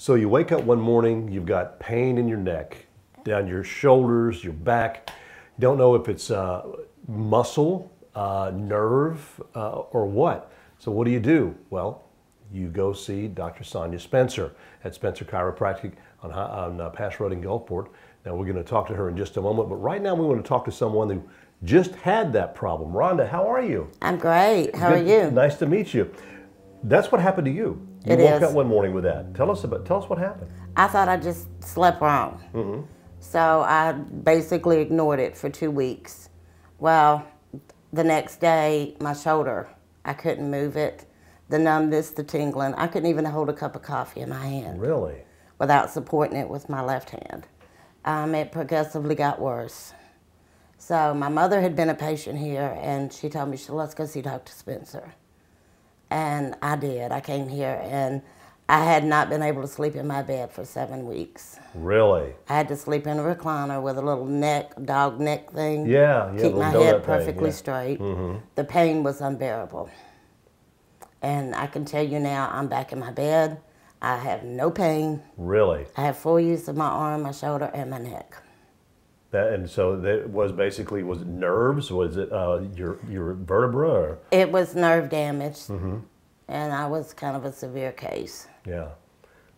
So you wake up one morning, you've got pain in your neck, down your shoulders, your back. You don't know if it's uh, muscle, uh, nerve, uh, or what. So what do you do? Well, you go see Dr. Sonia Spencer at Spencer Chiropractic on, on uh, Pass Road in Gulfport. Now we're going to talk to her in just a moment, but right now we want to talk to someone who just had that problem. Rhonda, how are you? I'm great. How Good. are you? Nice to meet you. That's what happened to you. You it woke is. up one morning with that. Tell us about. Tell us what happened. I thought I just slept wrong. Mm-hmm. So I basically ignored it for two weeks. Well, the next day, my shoulder, I couldn't move it. The numbness, the tingling. I couldn't even hold a cup of coffee in my hand. Really? Without supporting it with my left hand. Um, it progressively got worse. So my mother had been a patient here, and she told me, "Let's go see Dr. Spencer." And I did. I came here and I had not been able to sleep in my bed for seven weeks. Really? I had to sleep in a recliner with a little neck, dog neck thing. Yeah, yeah. Keep my head perfectly yeah. straight. Mm-hmm. The pain was unbearable. And I can tell you now, I'm back in my bed. I have no pain. Really? I have full use of my arm, my shoulder, and my neck. That, and so that was basically was it nerves? Was it uh, your your vertebra? Or? It was nerve damage, mm-hmm. and I was kind of a severe case. Yeah,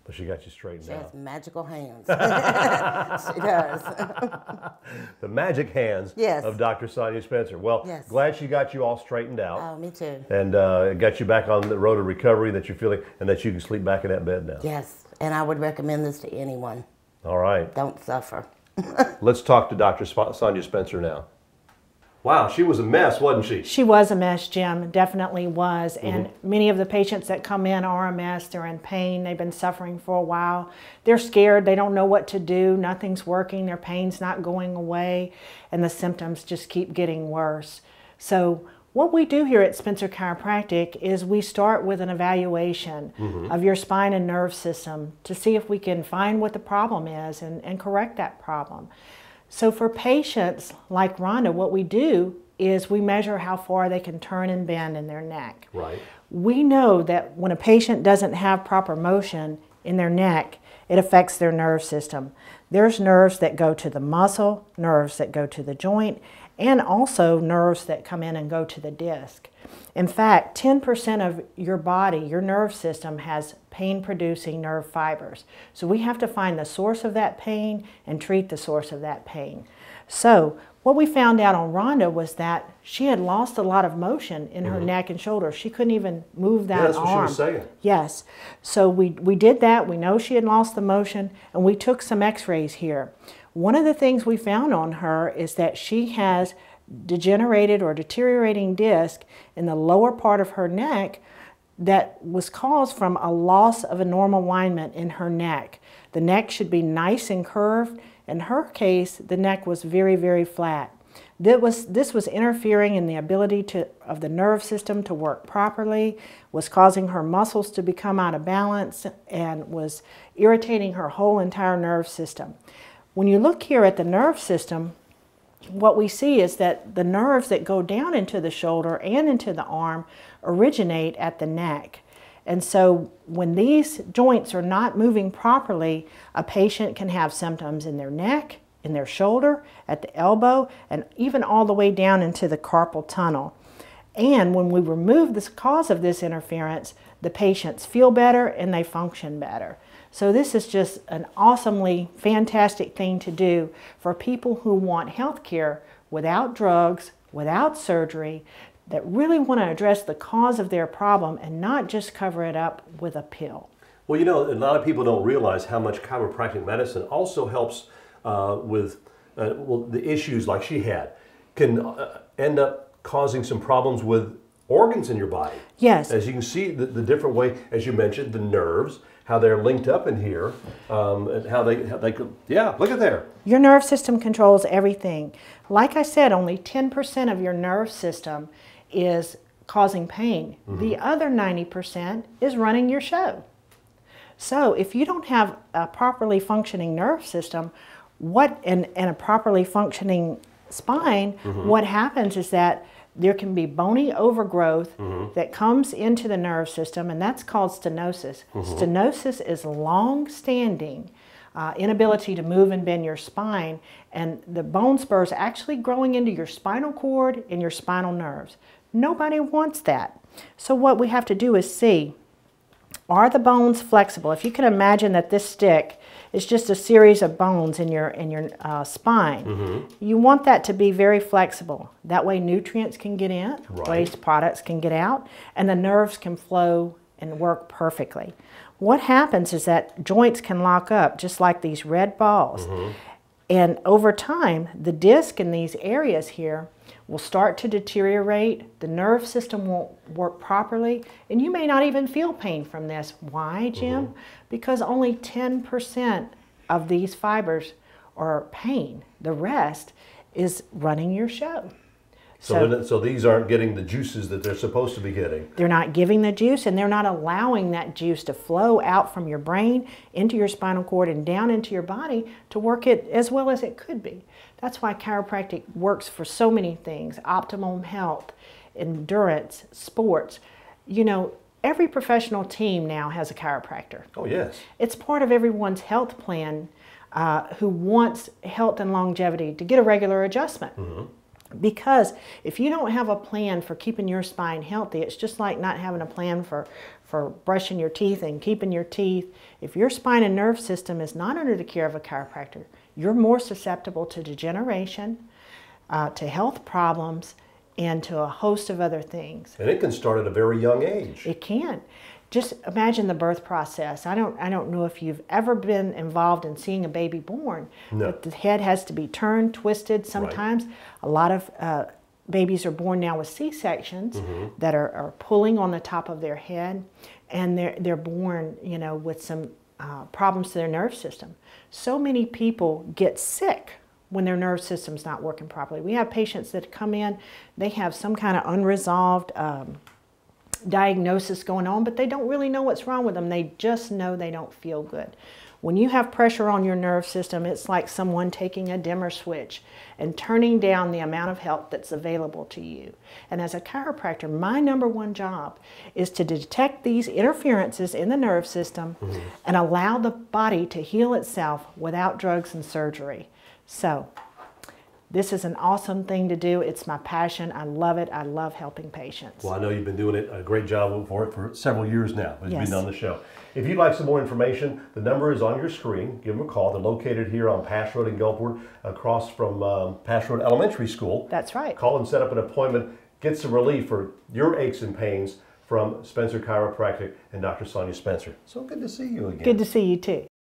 but she got you straightened she out. She has magical hands. she does. the magic hands yes. of Dr. Sonia Spencer. Well, yes. glad she got you all straightened out. Oh, me too. And uh, got you back on the road of recovery that you're feeling, and that you can sleep back in that bed now. Yes, and I would recommend this to anyone. All right. Don't suffer. Let's talk to Dr. Sonia Spencer now. Wow, she was a mess, wasn't she? She was a mess, Jim. Definitely was. Mm-hmm. And many of the patients that come in are a mess. They're in pain. They've been suffering for a while. They're scared. They don't know what to do. Nothing's working. Their pain's not going away. And the symptoms just keep getting worse. So what we do here at Spencer Chiropractic is we start with an evaluation mm-hmm. of your spine and nerve system to see if we can find what the problem is and, and correct that problem. So for patients like Rhonda, what we do is we measure how far they can turn and bend in their neck. Right. We know that when a patient doesn't have proper motion in their neck, it affects their nerve system. There's nerves that go to the muscle, nerves that go to the joint, and also nerves that come in and go to the disc. In fact, 10% of your body, your nerve system, has pain producing nerve fibers. So we have to find the source of that pain and treat the source of that pain. So, what we found out on Rhonda was that she had lost a lot of motion in her mm-hmm. neck and shoulders. She couldn't even move that yeah, that's arm. What she was saying. Yes. So we, we did that. We know she had lost the motion, and we took some x rays here. One of the things we found on her is that she has degenerated or deteriorating disc in the lower part of her neck that was caused from a loss of a normal alignment in her neck. The neck should be nice and curved. In her case, the neck was very, very flat. This was, this was interfering in the ability to, of the nerve system to work properly, was causing her muscles to become out of balance, and was irritating her whole entire nerve system. When you look here at the nerve system, what we see is that the nerves that go down into the shoulder and into the arm originate at the neck. And so when these joints are not moving properly, a patient can have symptoms in their neck, in their shoulder, at the elbow, and even all the way down into the carpal tunnel. And when we remove the cause of this interference, the patients feel better and they function better. So this is just an awesomely fantastic thing to do for people who want health care without drugs, without surgery, that really want to address the cause of their problem and not just cover it up with a pill. Well, you know, a lot of people don't realize how much chiropractic medicine also helps uh, with uh, well, the issues like she had, can uh, end up causing some problems with organs in your body. Yes. As you can see, the, the different way, as you mentioned, the nerves, how they're linked up in here, um, and how they, how they could, yeah, look at there. Your nerve system controls everything. Like I said, only 10% of your nerve system is causing pain. Mm-hmm. The other 90% is running your show. So if you don't have a properly functioning nerve system, what and, and a properly functioning spine, mm-hmm. what happens is that there can be bony overgrowth that comes into the nerve system, and that's called stenosis. Stenosis is long standing uh, inability to move and bend your spine, and the bone spurs actually growing into your spinal cord and your spinal nerves. Nobody wants that. So, what we have to do is see are the bones flexible? If you can imagine that this stick is just a series of bones in your in your uh, spine, you want that to be very flexible. That way, nutrients can get in, Right. waste products can get out, and the nerves can flow and work perfectly. What happens is that joints can lock up just like these red balls. And over time, the disc in these areas here will start to deteriorate. The nerve system won't work properly, and you may not even feel pain from this. Why, mm-hmm. Jim? Because only 10% of these fibers are pain. The rest is running your show. So, then, so these aren't getting the juices that they're supposed to be getting. They're not giving the juice and they're not allowing that juice to flow out from your brain into your spinal cord and down into your body to work it as well as it could be. That's why chiropractic works for so many things optimum health, endurance, sports. You know, every professional team now has a chiropractor. Oh yes. It's part of everyone's health plan uh, who wants health and longevity to get a regular adjustment. Because if you don't have a plan for keeping your spine healthy, it's just like not having a plan for, for brushing your teeth and keeping your teeth. If your spine and nerve system is not under the care of a chiropractor, you're more susceptible to degeneration, uh, to health problems, and to a host of other things. And it can start at a very young age. It can. Just imagine the birth process. I don't I don't know if you've ever been involved in seeing a baby born, No. but the head has to be turned, twisted sometimes. Right. A lot of uh, babies are born now with C-sections Mm-hmm. that are, are pulling on the top of their head and they're they're born, you know, with some uh, problems to their nerve system. So many people get sick when their nerve system's not working properly. We have patients that come in, they have some kind of unresolved um, diagnosis going on, but they don't really know what's wrong with them. They just know they don't feel good. When you have pressure on your nerve system, it's like someone taking a dimmer switch and turning down the amount of help that's available to you. And as a chiropractor, my number one job is to detect these interferences in the nerve system mm-hmm. and allow the body to heal itself without drugs and surgery. So, this is an awesome thing to do. It's my passion. I love it. I love helping patients. Well, I know you've been doing it a great job for it for several years now. As Yes. you've been on the show. If you'd like some more information, the number is on your screen. Give them a call. They're located here on Pass Road in Gulfport, across from um, Pass Road Elementary School. That's right. Call and set up an appointment. Get some relief for your aches and pains from Spencer Chiropractic and Dr. Sonia Spencer. So good to see you again. Good to see you too.